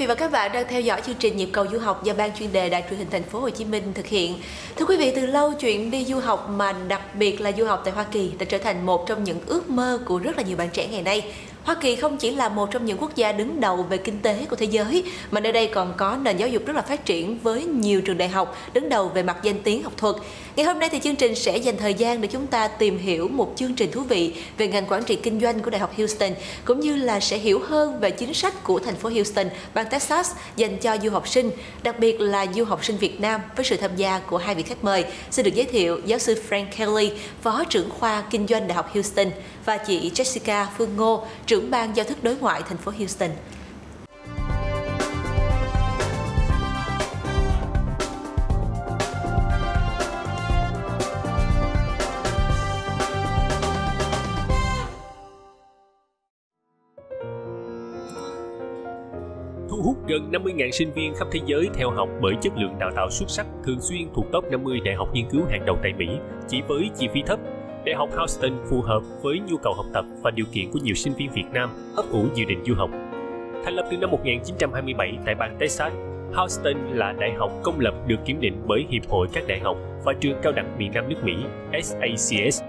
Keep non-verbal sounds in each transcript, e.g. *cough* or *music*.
vị và các bạn đang theo dõi chương trình nhịp cầu du học do ban chuyên đề Đài truyền hình thành phố Hồ Chí Minh thực hiện. Thưa quý vị, từ lâu chuyện đi du học mà đặc biệt là du học tại Hoa Kỳ đã trở thành một trong những ước mơ của rất là nhiều bạn trẻ ngày nay. Hoa Kỳ không chỉ là một trong những quốc gia đứng đầu về kinh tế của thế giới, mà nơi đây còn có nền giáo dục rất là phát triển với nhiều trường đại học đứng đầu về mặt danh tiếng học thuật. Ngày hôm nay thì chương trình sẽ dành thời gian để chúng ta tìm hiểu một chương trình thú vị về ngành quản trị kinh doanh của Đại học Houston, cũng như là sẽ hiểu hơn về chính sách của thành phố Houston, bang Texas dành cho du học sinh, đặc biệt là du học sinh Việt Nam với sự tham gia của hai vị khách mời. Xin được giới thiệu giáo sư Frank Kelly, Phó trưởng khoa Kinh doanh Đại học Houston và chị Jessica Phương Ngô, trưởng ban giao thức đối ngoại thành phố Houston. thu hút gần 50.000 sinh viên khắp thế giới theo học bởi chất lượng đào tạo xuất sắc thường xuyên thuộc top 50 đại học nghiên cứu hàng đầu tại Mỹ chỉ với chi phí thấp. Đại học Houston phù hợp với nhu cầu học tập và điều kiện của nhiều sinh viên Việt Nam ấp ủ dự định du học. Thành lập từ năm 1927 tại bang Texas, Houston là đại học công lập được kiểm định bởi Hiệp hội các đại học và trường cao đẳng miền Nam nước Mỹ SACS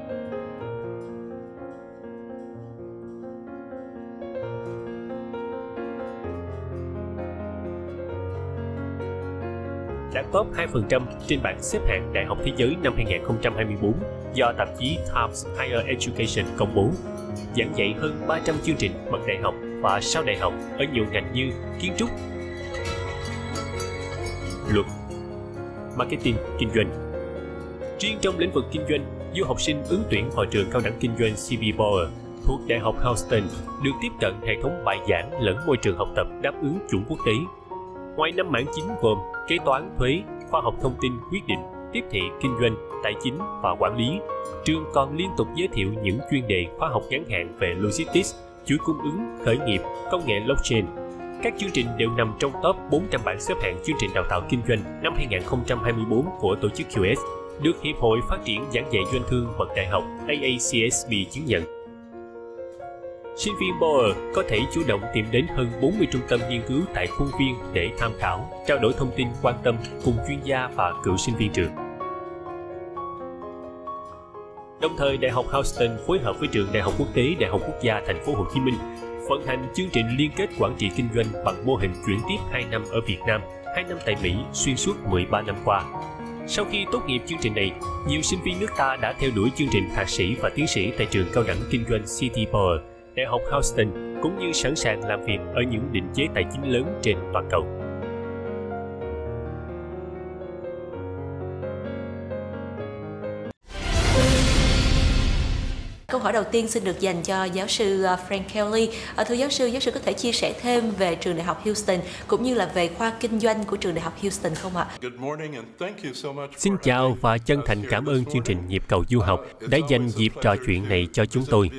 top 2% trên bảng xếp hạng Đại học Thế giới năm 2024 do tạp chí Times Higher Education công bố. Giảng dạy hơn 300 chương trình bậc đại học và sau đại học ở nhiều ngành như kiến trúc, luật, marketing, kinh doanh. Riêng trong lĩnh vực kinh doanh, du học sinh ứng tuyển vào trường cao đẳng kinh doanh CB Bauer thuộc Đại học Houston được tiếp cận hệ thống bài giảng lẫn môi trường học tập đáp ứng chuẩn quốc tế Ngoài năm mảng chính gồm kế toán, thuế, khoa học thông tin, quyết định, tiếp thị, kinh doanh, tài chính và quản lý, trường còn liên tục giới thiệu những chuyên đề khoa học ngắn hạn về logistics, chuỗi cung ứng, khởi nghiệp, công nghệ blockchain. Các chương trình đều nằm trong top 400 bảng xếp hạng chương trình đào tạo kinh doanh năm 2024 của tổ chức QS, được Hiệp hội Phát triển giảng dạy doanh thương bậc đại học AACSB chứng nhận sinh viên Bauer có thể chủ động tìm đến hơn 40 trung tâm nghiên cứu tại khuôn viên để tham khảo, trao đổi thông tin quan tâm cùng chuyên gia và cựu sinh viên trường. Đồng thời, Đại học Houston phối hợp với trường Đại học Quốc tế Đại học Quốc gia Thành phố Hồ Chí Minh vận hành chương trình liên kết quản trị kinh doanh bằng mô hình chuyển tiếp 2 năm ở Việt Nam, 2 năm tại Mỹ xuyên suốt 13 năm qua. Sau khi tốt nghiệp chương trình này, nhiều sinh viên nước ta đã theo đuổi chương trình thạc sĩ và tiến sĩ tại trường cao đẳng kinh doanh City Power Đại học Houston, cũng như sẵn sàng làm việc ở những định chế tài chính lớn trên toàn cầu. Hỏi đầu tiên xin được dành cho giáo sư uh, Frank Kelly. À, thưa giáo sư, giáo sư có thể chia sẻ thêm về trường đại học Houston cũng như là về khoa kinh doanh của trường đại học Houston không ạ? Xin chào và chân thành cảm ơn chương trình Nhịp cầu du học đã dành dịp trò chuyện này cho chúng tôi.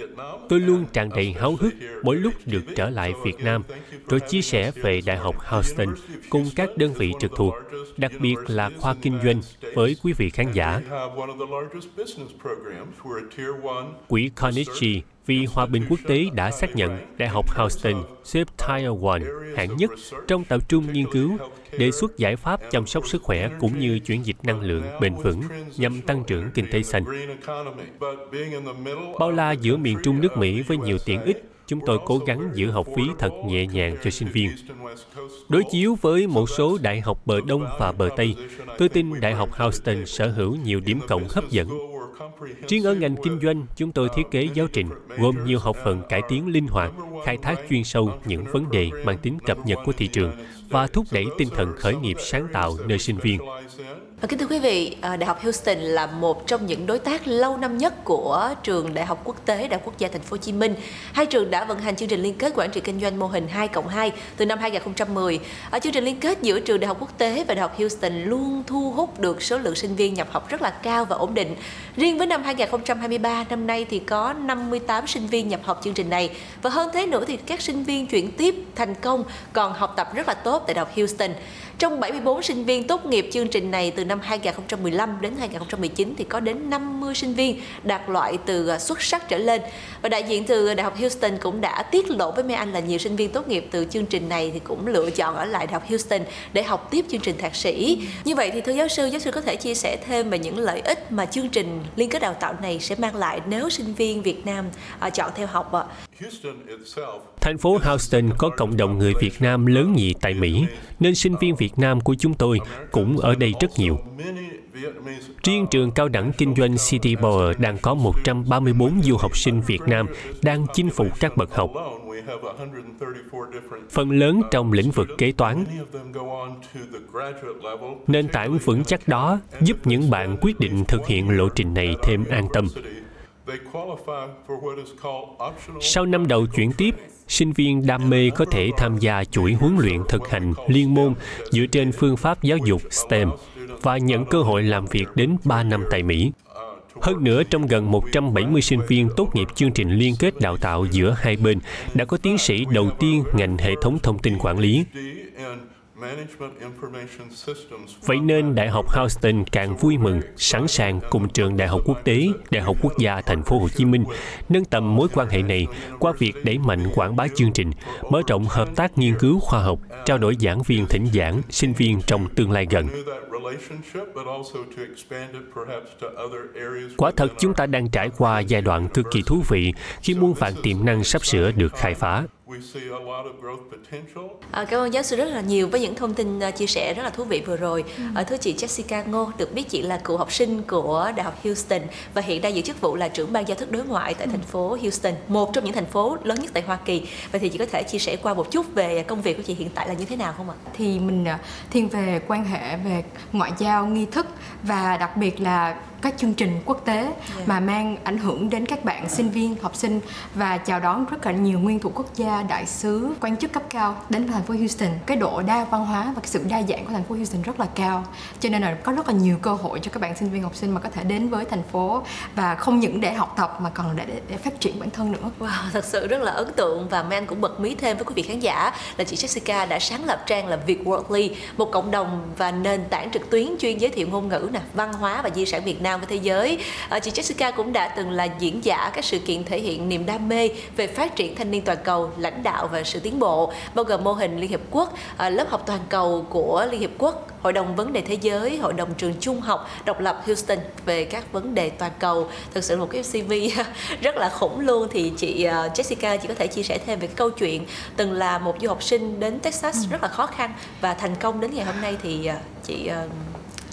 Tôi luôn tràn đầy háo hức mỗi lúc được trở lại Việt Nam, rồi chia sẻ về Đại học Houston cùng các đơn vị trực thuộc, đặc biệt là khoa kinh doanh với quý vị khán giả. Quỹ Carnegie vì hòa bình quốc tế đã xác nhận Đại học Houston xếp Taiwan hạng nhất trong tập trung nghiên cứu đề xuất giải pháp chăm sóc sức khỏe cũng như chuyển dịch năng lượng bền vững nhằm tăng trưởng kinh tế xanh. Bao la giữa miền Trung nước Mỹ với nhiều tiện ích chúng tôi cố gắng giữ học phí thật nhẹ nhàng cho sinh viên. Đối chiếu với một số đại học bờ Đông và bờ Tây, tôi tin Đại học Houston sở hữu nhiều điểm cộng hấp dẫn Riêng ở ngành kinh doanh, chúng tôi thiết kế giáo trình gồm nhiều học phần cải tiến linh hoạt, khai thác chuyên sâu những vấn đề mang tính cập nhật của thị trường và thúc đẩy tinh thần khởi nghiệp sáng tạo nơi sinh viên. Và kính thưa quý vị, à, Đại học Houston là một trong những đối tác lâu năm nhất của trường Đại học Quốc tế Đại học Quốc gia Thành phố Hồ Chí Minh. Hai trường đã vận hành chương trình liên kết quản trị kinh doanh mô hình 2 cộng 2 từ năm 2010. Ở chương trình liên kết giữa trường Đại học Quốc tế và Đại học Houston luôn thu hút được số lượng sinh viên nhập học rất là cao và ổn định. Riêng với năm 2023 năm nay thì có 58 sinh viên nhập học chương trình này và hơn thế nữa thì các sinh viên chuyển tiếp thành công còn học tập rất là tốt tại Đại học Houston. Trong 74 sinh viên tốt nghiệp chương trình này từ năm 2015 đến 2019 thì có đến 50 sinh viên đạt loại từ à, xuất sắc trở lên. Và đại diện từ Đại học Houston cũng đã tiết lộ với mấy anh là nhiều sinh viên tốt nghiệp từ chương trình này thì cũng lựa chọn ở lại Đại học Houston để học tiếp chương trình thạc sĩ. Như vậy thì thưa giáo sư, giáo sư có thể chia sẻ thêm về những lợi ích mà chương trình liên kết đào tạo này sẽ mang lại nếu sinh viên Việt Nam à, chọn theo học ạ? Thành phố Houston có cộng đồng người Việt Nam lớn nhị tại Mỹ, nên sinh viên Việt Nam của chúng tôi cũng ở đây rất nhiều. Riêng trường cao đẳng kinh doanh City Power đang có 134 du học sinh Việt Nam đang chinh phục các bậc học. Phần lớn trong lĩnh vực kế toán. Nền tảng vững chắc đó giúp những bạn quyết định thực hiện lộ trình này thêm an tâm. Sau năm đầu chuyển tiếp, sinh viên đam mê có thể tham gia chuỗi huấn luyện thực hành liên môn dựa trên phương pháp giáo dục STEM và nhận cơ hội làm việc đến 3 năm tại Mỹ. Hơn nữa, trong gần 170 sinh viên tốt nghiệp chương trình liên kết đào tạo giữa hai bên đã có tiến sĩ đầu tiên ngành hệ thống thông tin quản lý. Vậy nên Đại học Houston càng vui mừng, sẵn sàng cùng trường Đại học Quốc tế, Đại học Quốc gia Thành phố Hồ Chí Minh nâng tầm mối quan hệ này qua việc đẩy mạnh quảng bá chương trình, mở rộng hợp tác nghiên cứu khoa học, trao đổi giảng viên thỉnh giảng, sinh viên trong tương lai gần. Quả thật chúng ta đang trải qua giai đoạn cực kỳ thú vị khi muôn vạn tiềm năng sắp sửa được khai phá. À, cảm ơn giáo sư rất là nhiều với những thông tin uh, chia sẻ rất là thú vị vừa rồi. Ừ. À, thưa chị Jessica Ngô, được biết chị là cựu học sinh của Đại học Houston và hiện đang giữ chức vụ là trưởng ban giao thức đối ngoại tại ừ. thành phố Houston, một trong những thành phố lớn nhất tại Hoa Kỳ. Vậy thì chị có thể chia sẻ qua một chút về công việc của chị hiện tại là như thế nào không ạ? Thì mình thiên về quan hệ về ngoại giao nghi thức và đặc biệt là các chương trình quốc tế yeah. Dạ. mà mang ảnh hưởng đến các bạn sinh viên, học sinh và chào đón rất là nhiều nguyên thủ quốc gia, đại sứ, quan chức cấp cao đến thành phố Houston. Cái độ đa văn hóa và cái sự đa dạng của thành phố Houston rất là cao. Cho nên là có rất là nhiều cơ hội cho các bạn sinh viên học sinh mà có thể đến với thành phố và không những để học tập mà còn để, để, để phát triển bản thân nữa. Wow, thật sự rất là ấn tượng và Man cũng bật mí thêm với quý vị khán giả là chị Jessica đã sáng lập trang là Việt Worldly, một cộng đồng và nền tảng trực tuyến chuyên giới thiệu ngôn ngữ nè, văn hóa và di sản Việt Nam Nam với thế giới. À, chị Jessica cũng đã từng là diễn giả các sự kiện thể hiện niềm đam mê về phát triển thanh niên toàn cầu, lãnh đạo và sự tiến bộ, bao gồm mô hình Liên Hiệp Quốc, à, lớp học toàn cầu của Liên Hiệp Quốc, Hội đồng Vấn đề Thế giới, Hội đồng Trường Trung học độc lập Houston về các vấn đề toàn cầu. Thực sự một cái CV *laughs* rất là khủng luôn. Thì chị uh, Jessica chỉ có thể chia sẻ thêm về cái câu chuyện từng là một du học sinh đến Texas ừ. rất là khó khăn và thành công đến ngày hôm nay thì chị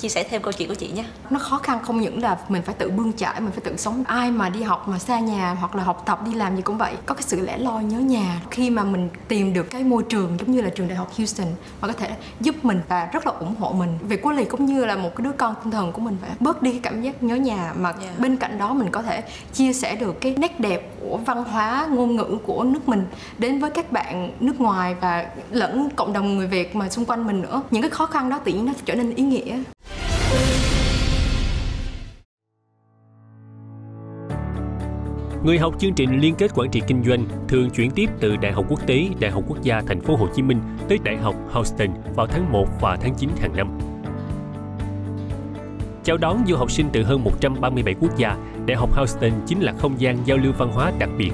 chia sẻ thêm câu chuyện của chị nhé. Nó khó khăn không những là mình phải tự bươn trải mình phải tự sống. Ai mà đi học mà xa nhà hoặc là học tập đi làm gì cũng vậy. Có cái sự lẻ loi nhớ nhà. Khi mà mình tìm được cái môi trường giống như là trường đại học Houston mà có thể giúp mình và rất là ủng hộ mình. Về quốc lì cũng như là một cái đứa con tinh thần của mình phải bớt đi cái cảm giác nhớ nhà mà yeah. bên cạnh đó mình có thể chia sẻ được cái nét đẹp của văn hóa ngôn ngữ của nước mình đến với các bạn nước ngoài và lẫn cộng đồng người Việt mà xung quanh mình nữa. Những cái khó khăn đó tự nhiên nó trở nên ý nghĩa Người học chương trình liên kết quản trị kinh doanh thường chuyển tiếp từ Đại học Quốc tế, Đại học Quốc gia Thành phố Hồ Chí Minh tới Đại học Houston vào tháng 1 và tháng 9 hàng năm. Chào đón du học sinh từ hơn 137 quốc gia, Đại học Houston chính là không gian giao lưu văn hóa đặc biệt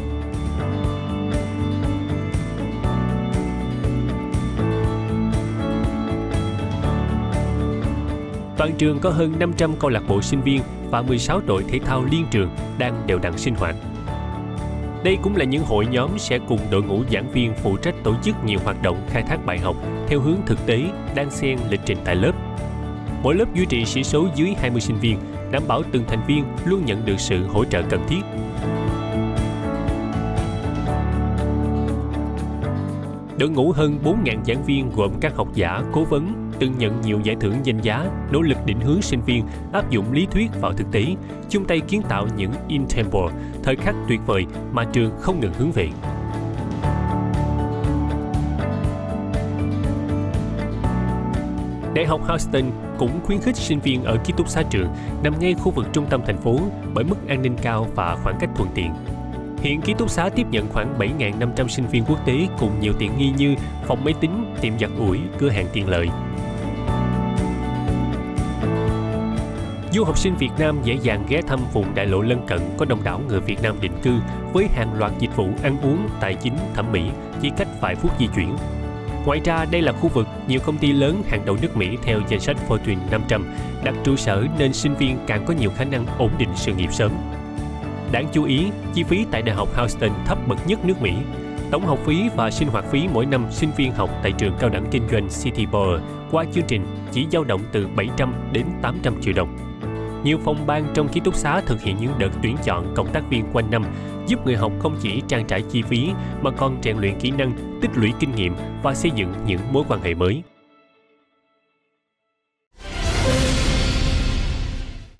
Toàn trường có hơn 500 câu lạc bộ sinh viên và 16 đội thể thao liên trường đang đều đặn sinh hoạt. Đây cũng là những hội nhóm sẽ cùng đội ngũ giảng viên phụ trách tổ chức nhiều hoạt động khai thác bài học theo hướng thực tế, đang xen lịch trình tại lớp. Mỗi lớp duy trì sĩ số dưới 20 sinh viên, đảm bảo từng thành viên luôn nhận được sự hỗ trợ cần thiết. Đội ngũ hơn 4.000 giảng viên gồm các học giả, cố vấn, từng nhận nhiều giải thưởng danh giá, nỗ lực định hướng sinh viên áp dụng lý thuyết vào thực tế, chung tay kiến tạo những intempo, thời khắc tuyệt vời mà trường không ngừng hướng về. Đại học Houston cũng khuyến khích sinh viên ở ký túc xá trường nằm ngay khu vực trung tâm thành phố bởi mức an ninh cao và khoảng cách thuận tiện. Hiện ký túc xá tiếp nhận khoảng 7.500 sinh viên quốc tế cùng nhiều tiện nghi như phòng máy tính, tiệm giặt ủi, cửa hàng tiện lợi, Du học sinh Việt Nam dễ dàng ghé thăm vùng đại lộ lân cận có đông đảo người Việt Nam định cư với hàng loạt dịch vụ ăn uống, tài chính, thẩm mỹ chỉ cách vài phút di chuyển. Ngoài ra, đây là khu vực nhiều công ty lớn hàng đầu nước Mỹ theo danh sách Fortune 500 đặt trụ sở nên sinh viên càng có nhiều khả năng ổn định sự nghiệp sớm. Đáng chú ý, chi phí tại Đại học Houston thấp bậc nhất nước Mỹ. Tổng học phí và sinh hoạt phí mỗi năm sinh viên học tại trường cao đẳng kinh doanh City Bowl qua chương trình chỉ dao động từ 700 đến 800 triệu đồng. Nhiều phòng ban trong ký túc xá thực hiện những đợt tuyển chọn cộng tác viên quanh năm, giúp người học không chỉ trang trải chi phí mà còn rèn luyện kỹ năng, tích lũy kinh nghiệm và xây dựng những mối quan hệ mới.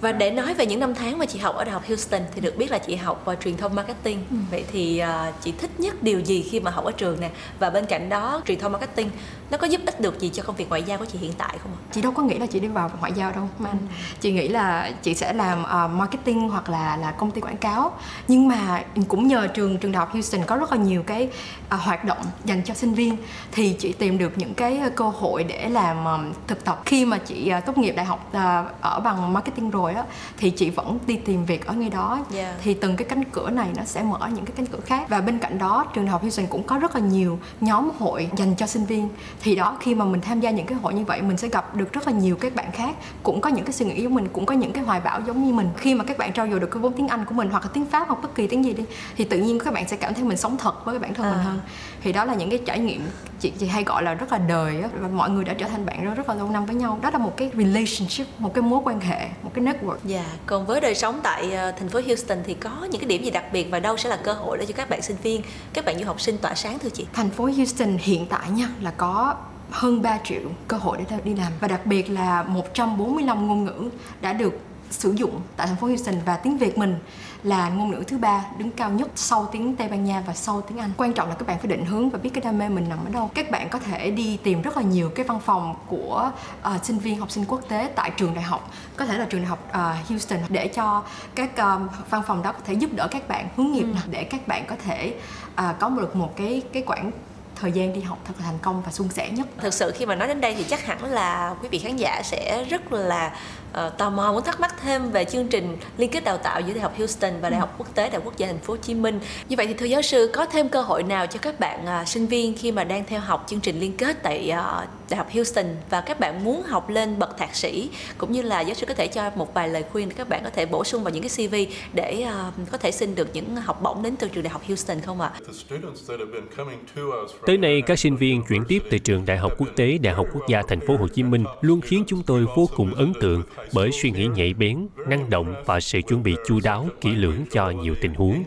Và để nói về những năm tháng mà chị học ở Đại học Houston thì được biết là chị học uh, truyền thông marketing. Ừ. Vậy thì uh, chị thích nhất điều gì khi mà học ở trường nè? Và bên cạnh đó truyền thông marketing nó có giúp ích được gì cho công việc ngoại giao của chị hiện tại không ạ? Chị đâu có nghĩ là chị đi vào ngoại giao đâu mà ừ. chị nghĩ là chị sẽ làm uh, marketing hoặc là là công ty quảng cáo. Nhưng mà cũng nhờ trường trường đại học Houston có rất là nhiều cái uh, hoạt động dành cho sinh viên thì chị tìm được những cái cơ hội để làm um, thực tập khi mà chị uh, tốt nghiệp đại học uh, ở bằng marketing rồi á thì chị vẫn đi tìm việc ở ngay đó. Yeah. thì từng cái cánh cửa này nó sẽ mở những cái cánh cửa khác. Và bên cạnh đó trường đại học Houston cũng có rất là nhiều nhóm hội dành cho sinh viên. Thì đó khi mà mình tham gia những cái hội như vậy mình sẽ gặp được rất là nhiều các bạn khác. Cũng có những cái suy nghĩ giống mình cũng có những cái hoài bão giống như mình. Khi mà các bạn trau dồi được cái vốn tiếng Anh của mình hoặc là tiếng Pháp hoặc bất kỳ tiếng gì đi thì tự nhiên các bạn sẽ cảm thấy mình sống thật với bản thân à. mình hơn. Thì đó là những cái trải nghiệm chị chị hay gọi là rất là đời á. Và mọi người đã trở thành bạn rất, rất là lâu năm với nhau. Đó là một cái relationship một cái mối quan hệ một cái network dạ yeah. còn với đời sống tại uh, thành phố Houston thì có những cái điểm gì đặc biệt và đâu sẽ là cơ hội để cho các bạn sinh viên các bạn du học sinh tỏa sáng thưa chị thành phố Houston hiện tại nha là có hơn 3 triệu cơ hội để đi làm và đặc biệt là 145 ngôn ngữ đã được sử dụng tại thành phố Houston và tiếng Việt mình là ngôn ngữ thứ ba đứng cao nhất sau tiếng Tây Ban Nha và sau tiếng Anh. Quan trọng là các bạn phải định hướng và biết cái đam mê mình nằm ở đâu. Các bạn có thể đi tìm rất là nhiều cái văn phòng của uh, sinh viên học sinh quốc tế tại trường đại học, có thể là trường đại học uh, Houston để cho các uh, văn phòng đó có thể giúp đỡ các bạn hướng nghiệp ừ. để các bạn có thể uh, có được một cái cái quãng thời gian đi học thật là thành công và suôn sẻ nhất. Thực sự khi mà nói đến đây thì chắc hẳn là quý vị khán giả sẽ rất là uh, tò mò muốn thắc mắc thêm về chương trình liên kết đào tạo giữa Đại học Houston và Đại học Quốc tế Đại học Quốc gia Thành phố Hồ Chí Minh. Như vậy thì thưa giáo sư có thêm cơ hội nào cho các bạn uh, sinh viên khi mà đang theo học chương trình liên kết tại uh, Đại học Houston và các bạn muốn học lên bậc thạc sĩ cũng như là giáo sư có thể cho một vài lời khuyên để các bạn có thể bổ sung vào những cái CV để uh, có thể xin được những học bổng đến từ trường Đại học Houston không ạ? Tới nay các sinh viên chuyển tiếp từ trường Đại học Quốc tế Đại học Quốc gia Thành phố Hồ Chí Minh luôn khiến chúng tôi vô cùng ấn tượng bởi suy nghĩ nhạy bén, năng động và sự chuẩn bị chu đáo, kỹ lưỡng cho nhiều tình huống.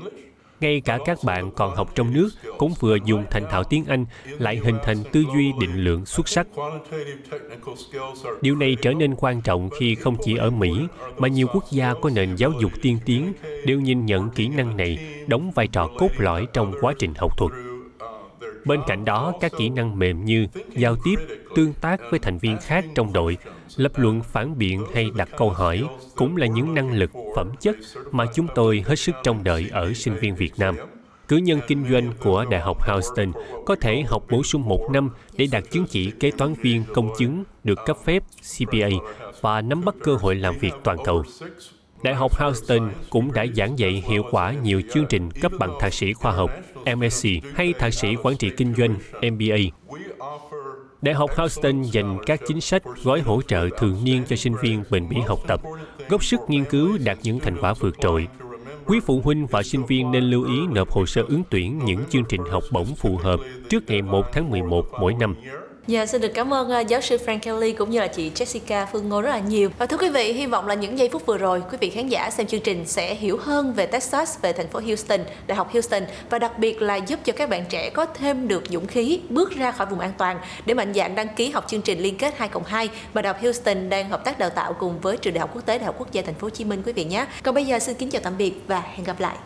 Ngay cả các bạn còn học trong nước cũng vừa dùng thành thạo tiếng Anh lại hình thành tư duy định lượng xuất sắc. Điều này trở nên quan trọng khi không chỉ ở Mỹ mà nhiều quốc gia có nền giáo dục tiên tiến đều nhìn nhận kỹ năng này đóng vai trò cốt lõi trong quá trình học thuật. Bên cạnh đó, các kỹ năng mềm như giao tiếp, tương tác với thành viên khác trong đội, lập luận phản biện hay đặt câu hỏi cũng là những năng lực, phẩm chất mà chúng tôi hết sức trông đợi ở sinh viên Việt Nam. Cử nhân kinh doanh của Đại học Houston có thể học bổ sung một năm để đạt chứng chỉ kế toán viên công chứng được cấp phép CPA và nắm bắt cơ hội làm việc toàn cầu. Đại học Houston cũng đã giảng dạy hiệu quả nhiều chương trình cấp bằng thạc sĩ khoa học MSc hay thạc sĩ quản trị kinh doanh MBA. Đại học Houston dành các chính sách gói hỗ trợ thường niên cho sinh viên bền bỉ học tập, góp sức nghiên cứu đạt những thành quả vượt trội. Quý phụ huynh và sinh viên nên lưu ý nộp hồ sơ ứng tuyển những chương trình học bổng phù hợp trước ngày 1 tháng 11 mỗi năm. Dạ, xin được cảm ơn uh, giáo sư Frank Kelly cũng như là chị Jessica Phương Ngô rất là nhiều. Và thưa quý vị, hy vọng là những giây phút vừa rồi, quý vị khán giả xem chương trình sẽ hiểu hơn về Texas, về thành phố Houston, Đại học Houston và đặc biệt là giúp cho các bạn trẻ có thêm được dũng khí bước ra khỏi vùng an toàn để mạnh dạn đăng ký học chương trình liên kết 2 cộng 2 mà Đại học Houston đang hợp tác đào tạo cùng với trường Đại học Quốc tế Đại học Quốc gia Thành phố Hồ Chí Minh quý vị nhé. Còn bây giờ xin kính chào tạm biệt và hẹn gặp lại.